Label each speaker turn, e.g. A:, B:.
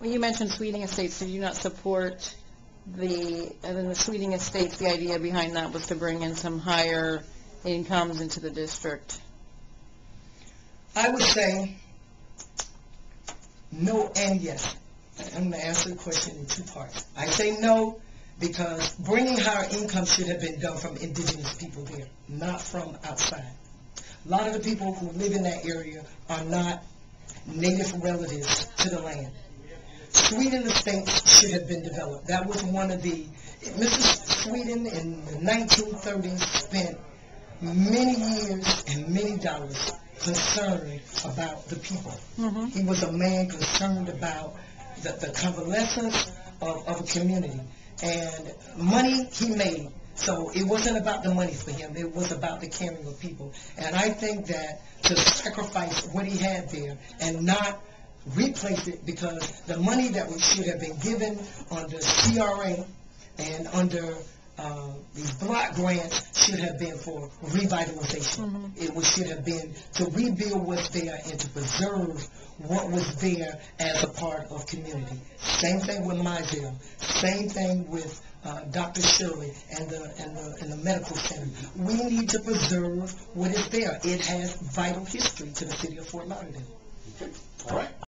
A: When you mentioned Sweeting Estates, did you not support the, and then the Sweeting Estates, the idea behind that was to bring in some higher incomes into the district?
B: I would say no and yes. I'm going to answer the question in two parts. I say no because bringing higher income should have been done from indigenous people there, not from outside. A lot of the people who live in that area are not native relatives to the land. Sweeting Estates should have been developed. That was one of the, Mrs. Sweeting in the 1930s spent many years and many dollars concerned about the people.
A: Mhm.
B: He was a man concerned about the, the convalescence of, of a community. And money he made. So it wasn't about the money for him. It was about the caring of people. And I think that to sacrifice what he had there and not replace it because the money that we should have been given under CRA and under uh, these block grants should have been for revitalization. It was, should have been to rebuild what's there and to preserve what was there as a part of community. Same thing with Mizell. Same thing with uh, Dr. Shirley and the, and, the, and the medical center. We need to preserve what is there. It has vital history to the city of Fort Lauderdale.
C: All right.